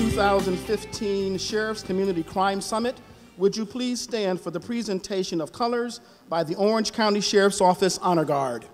2015 Sheriff's Community Crime Summit, would you please stand for the presentation of colors by the Orange County Sheriff's Office Honor Guard?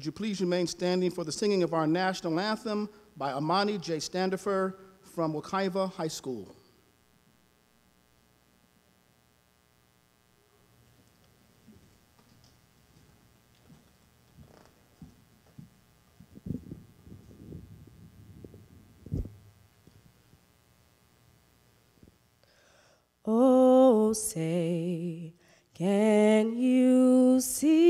Would you please remain standing for the singing of our national anthem by Amani J. Standifer from Wekiva High School. Oh, say, can you see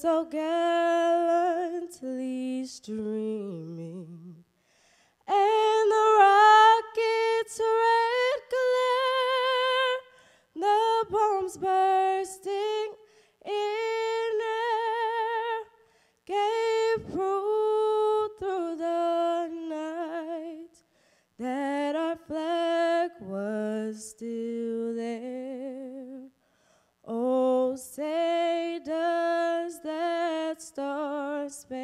so gallantly streaming, and the rocket's red glare, the bombs bursting in air gave proof star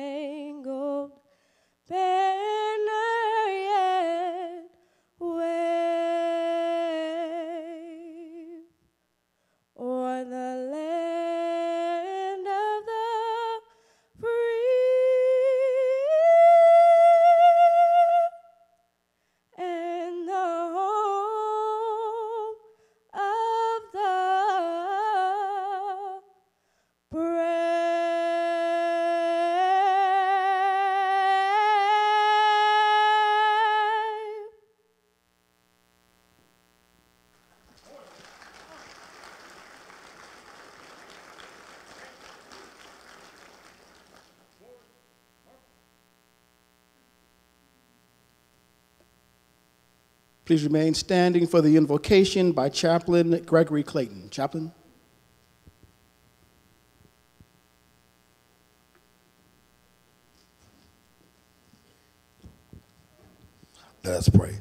Please remain standing for the invocation by Chaplain Gregory Clayton. Chaplain? Let us pray.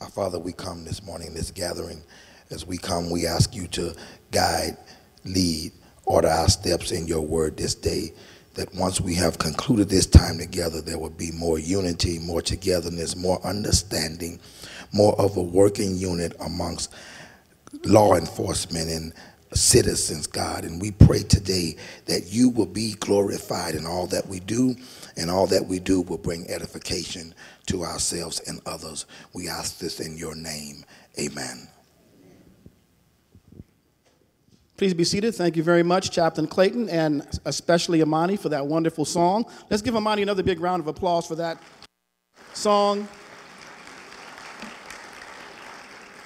Our Father, we come this morning, this gathering. As we come, we ask you to guide, lead, order our steps in your word this day. That once we have concluded this time together, there will be more unity, more togetherness, more understanding, more of a working unit amongst law enforcement and citizens, God. And we pray today that you will be glorified in all that we do, and all that we do will bring edification to ourselves and others. We ask this in your name. Amen. Please be seated. Thank you very much, Chaplain Clayton, and especially Amani for that wonderful song. Let's give Amani another big round of applause for that song.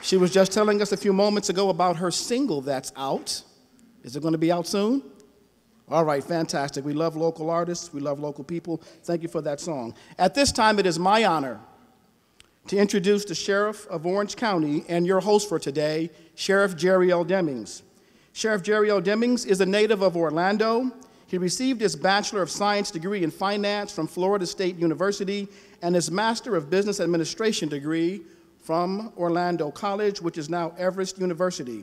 She was just telling us a few moments ago about her single that's out. Is it going to be out soon? All right, fantastic. We love local artists, we love local people. Thank you for that song. At this time, it is my honor to introduce the Sheriff of Orange County and your host for today, Sheriff Jerry L. Demings. Sheriff Jerry O. Demings is a native of Orlando. He received his Bachelor of Science degree in Finance from Florida State University and his Master of Business Administration degree from Orlando College, which is now Everest University.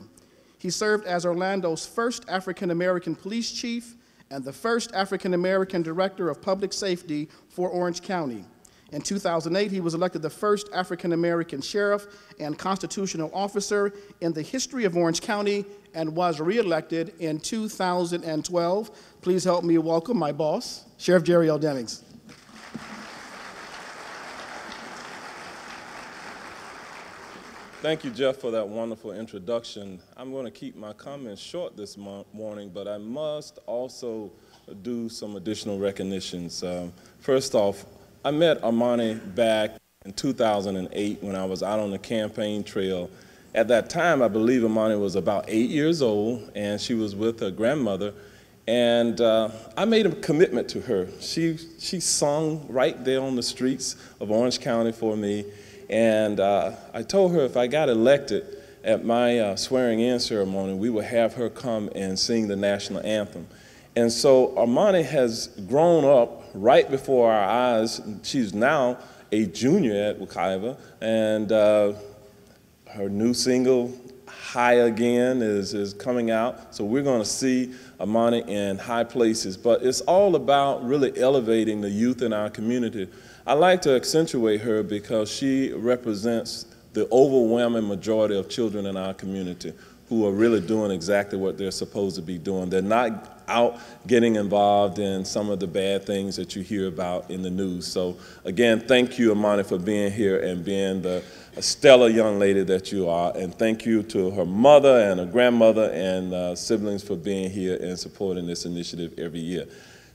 He served as Orlando's first African American police chief and the first African American Director of Public Safety for Orange County. In 2008, he was elected the first African American sheriff and constitutional officer in the history of Orange County and was reelected in 2012. Please help me welcome my boss, Sheriff Jerry L. Demings. Thank you, Jeff, for that wonderful introduction. I'm going to keep my comments short this mo- morning, but I must also do some additional recognitions. Um, first off, I met Armani back in 2008 when I was out on the campaign trail. At that time, I believe Armani was about eight years old, and she was with her grandmother. And uh, I made a commitment to her. She, she sung right there on the streets of Orange County for me. And uh, I told her if I got elected at my uh, swearing in ceremony, we would have her come and sing the national anthem. And so Armani has grown up right before our eyes. She's now a junior at Wekiva, and uh, her new single, High Again, is, is coming out. So we're going to see Amani in high places. But it's all about really elevating the youth in our community. I like to accentuate her because she represents the overwhelming majority of children in our community who are really doing exactly what they're supposed to be doing. They're not out getting involved in some of the bad things that you hear about in the news. So again, thank you, Amani, for being here and being the stellar young lady that you are. And thank you to her mother and her grandmother and uh, siblings for being here and supporting this initiative every year.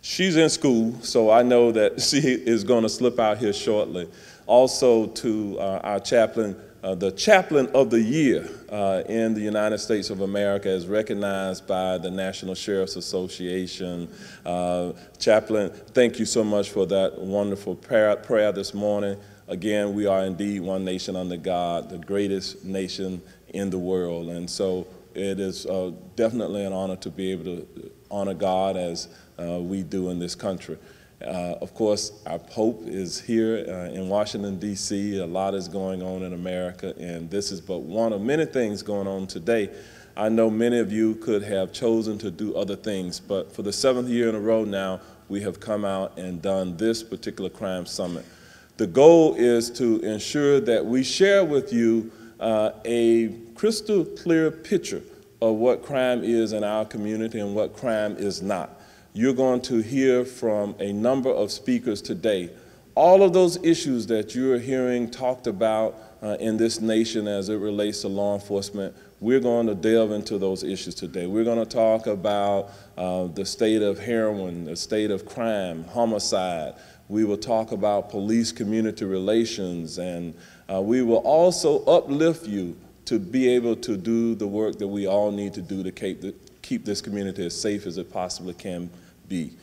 She's in school, so I know that she is going to slip out here shortly. Also to uh, our chaplain, uh, the chaplain of the year uh, in the United States of America is recognized by the National Sheriff's Association. Uh, chaplain, thank you so much for that wonderful prayer, prayer this morning. Again, we are indeed one nation under God, the greatest nation in the world. And so it is uh, definitely an honor to be able to honor God as uh, we do in this country. Uh, of course, our Pope is here uh, in Washington, D.C. A lot is going on in America, and this is but one of many things going on today. I know many of you could have chosen to do other things, but for the seventh year in a row now, we have come out and done this particular crime summit. The goal is to ensure that we share with you uh, a crystal clear picture of what crime is in our community and what crime is not. You're going to hear from a number of speakers today. All of those issues that you're hearing talked about uh, in this nation as it relates to law enforcement, we're going to delve into those issues today. We're going to talk about uh, the state of heroin, the state of crime, homicide. We will talk about police community relations, and uh, we will also uplift you to be able to do the work that we all need to do to keep, the, keep this community as safe as it possibly can be.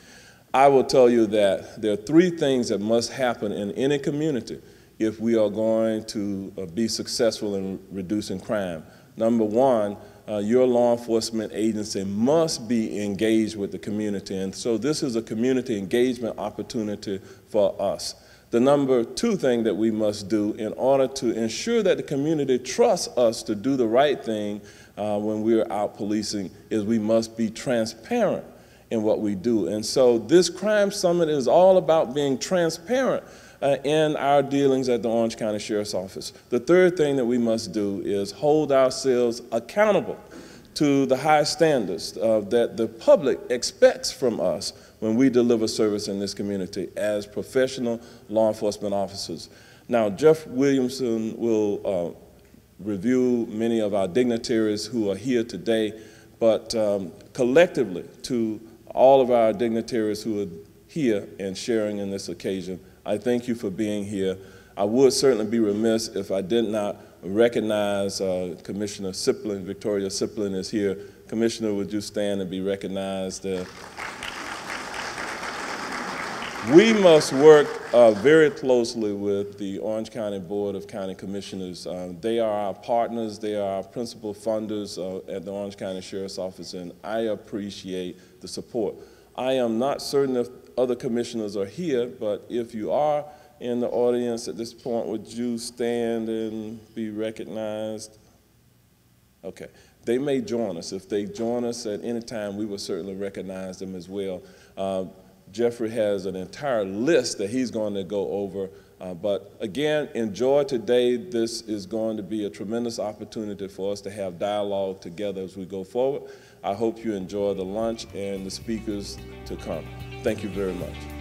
I will tell you that there are three things that must happen in any community if we are going to uh, be successful in reducing crime. Number one, uh, your law enforcement agency must be engaged with the community. And so this is a community engagement opportunity for us. The number two thing that we must do in order to ensure that the community trusts us to do the right thing uh, when we're out policing is we must be transparent in what we do. And so this crime summit is all about being transparent uh, in our dealings at the Orange County Sheriff's Office. The third thing that we must do is hold ourselves accountable to the high standards uh, that the public expects from us when we deliver service in this community as professional law enforcement officers. Now, Jeff Williamson will uh, review many of our dignitaries who are here today, but um, collectively, to all of our dignitaries who are here and sharing in this occasion, I thank you for being here. I would certainly be remiss if I did not recognize uh, Commissioner Siplin. Victoria Siplin is here. Commissioner, would you stand and be recognized? Uh, we must work uh, very closely with the Orange County Board of County Commissioners. Um, they are our partners, they are our principal funders uh, at the Orange County Sheriff's Office, and I appreciate the support. I am not certain if other commissioners are here, but if you are in the audience at this point, would you stand and be recognized? Okay. they may join us. If they join us at any time, we will certainly recognize them as well. Uh, Jeffrey has an entire list that he's going to go over. Uh, but again, enjoy today. This is going to be a tremendous opportunity for us to have dialogue together as we go forward. I hope you enjoy the lunch and the speakers to come. Thank you very much.